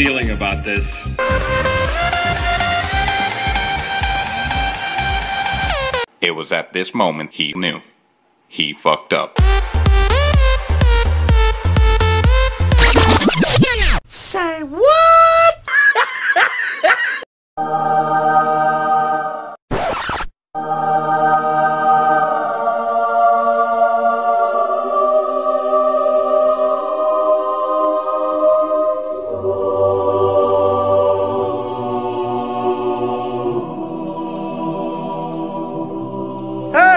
feeling about this. It was at this moment he knew. He fucked up.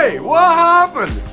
Hey, what happened?